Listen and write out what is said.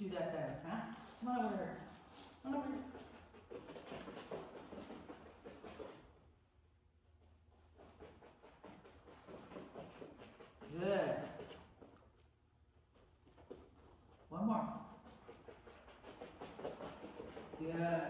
do that better, huh? Come on over here. Come on over here. Good. One more. Good.